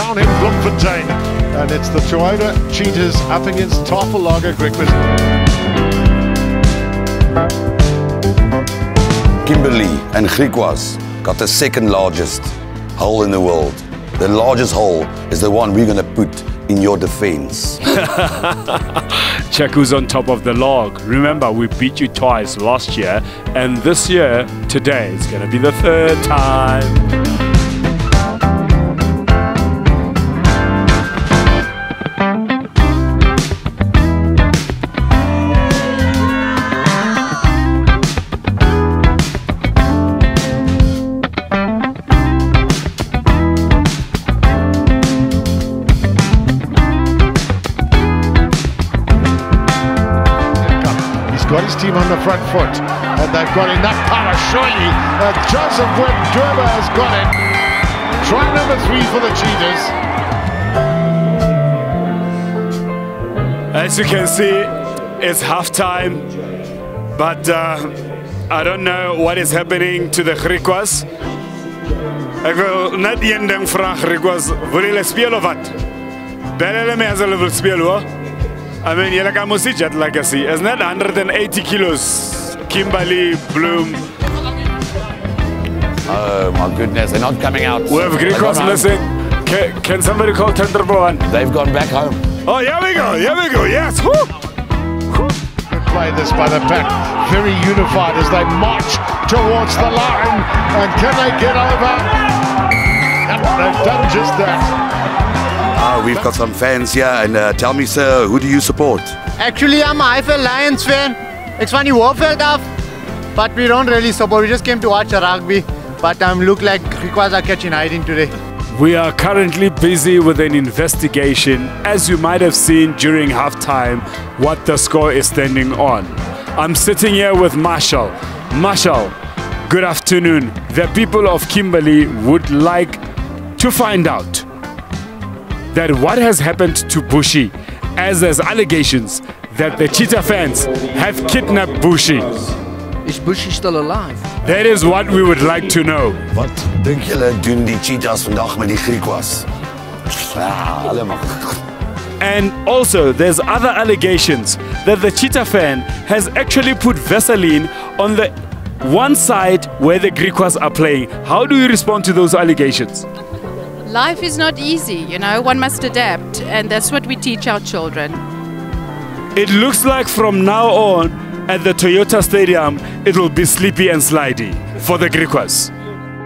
down in Bloemfontein. And it's the Toyota Cheetahs up against Tafellager Griquas. Kimberley and Griquas got the second largest hole in the world. The largest hole is the one we're going to put in your defense. Check who's on top of the log. Remember, we beat you twice last year, and this year, today, it's going to be the third time. His team on the front foot, and they've got enough power, surely. Uh, Joseph Webb Gerber has got it. Try number three for the Cheetahs. As you can see, it's halftime, but uh, I don't know what is happening to the Griquas. Ek wil net een ding vra Griquas, wil julle speel of wat? Bel hulle my as hulle wil speel. I mean, julle kan mos jet legacy. Is net 180 kilos. Kimberley Bloom. oh my goodness, they're not coming out. We have They've Griquas gone home. missing. Can, can somebody call Tenderboan? They've gone back home. Oh, here we go, here we go, yes. Woo! Good play this by the pack. Very unified as they march towards the line. And can they get over? Yep, they've done just that. Ah, we've got some fans here, and uh, tell me, sir, who do you support? Actually, I'm a IFL Lions fan. It's funny, Warfield off, but we don't really support. We just came to watch a rugby, but um, look like Griquas are catching hiding today. We are currently busy with an investigation, as you might have seen during halftime, what the score is standing on. I'm sitting here with Marshall. Marshall, good afternoon. The people of Kimberley would like to find out that what has happened to Bushi, as there's allegations that the Cheetah fans have kidnapped Bushi. Is Bushi still alive? That is what we would like to know. Wat dink julle doen die cheetahs vandag met die Griquas? Hulle mag. And also, there's other allegations that the cheetah fan has actually put Vaseline on the one side where the Griquas are playing. How do you respond to those allegations? Life is not easy, you know, one must adapt, and that's what we teach our children. It looks like from now on at the Toyota Stadium, it will be sleepy and slidey for the Griquas.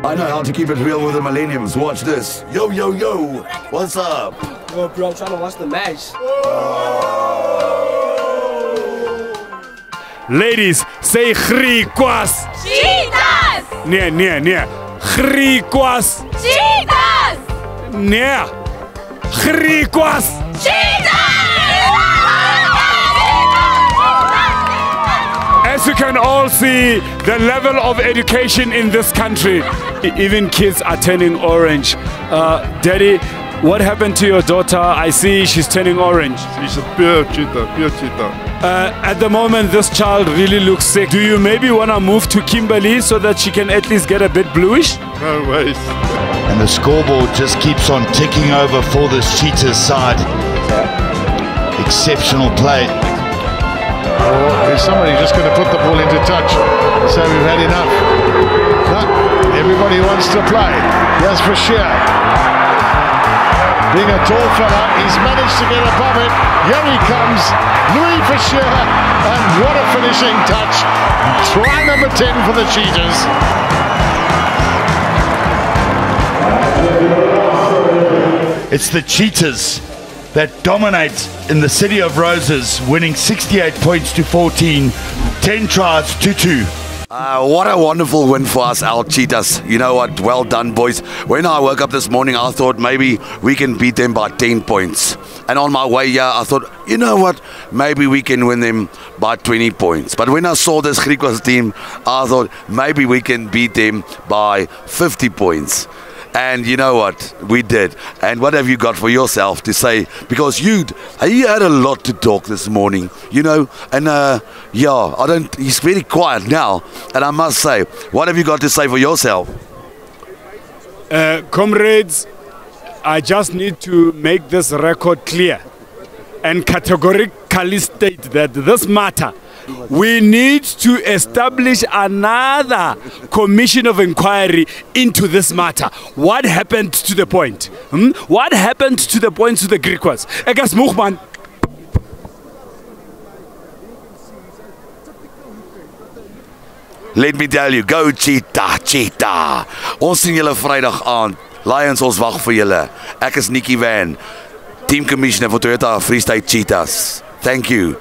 I know how to keep it real with the millenniums. Watch this. Yo, yo, yo. What's up? Oh, bro, I'm trying to watch the match. Ladies, say Griquas! Cheetahs! Nee, nee, nee. Griquas! Cheetahs! Nee. Griquas! As you can all see, the level of education in this country, even kids are turning orange. Uh, Daddy, what happened to your daughter? I see she's turning orange. She's a pure cheetah, pure cheetah. Uh, at the moment, this child really looks sick. Do you maybe want to move to Kimberley so that she can at least get a bit bluish? No ways. And the scoreboard just keeps on ticking over for this Cheetahs side. Exceptional play. Or is somebody just going to put the ball into touch? So we've had enough. No, everybody wants to play. Yes, for sure. Being a tall fella, he's managed to get above it. Here he comes, Louis Fischer, and what a finishing touch. Try number 10 for the Cheetahs. It's the Cheetahs that dominate in the City of Roses, winning 68 points to 14, 10 tries to 2. Uh, what a wonderful win for us, our Cheetahs. You know what? Well done, boys. When I woke up this morning, I thought maybe we can beat them by 10 points. And on my way here, I thought, you know what? Maybe we can win them by 20 points. But when I saw this Griquas team, I thought maybe we can beat them by 50 points. And you know what? We did. And what have you got for yourself to say? Because you you had a lot to talk this morning, you know. And uh, yeah, I don't. He's very quiet now. And I must say, what have you got to say for yourself? Uh, comrades, I just need to make this record clear and categorically state that this matter we need to establish another commission of inquiry into this matter. What happened to the point? Hmm? What happened to the point to the Greek Griquas? Egas Muchman. Let me tell you, go cheetah, cheetah. Ons sien julle Vrydag aand. Lions ons wag vir julle. Ek is Nicky Van, team commissioner vir Toyota Free State Cheetahs. Thank you.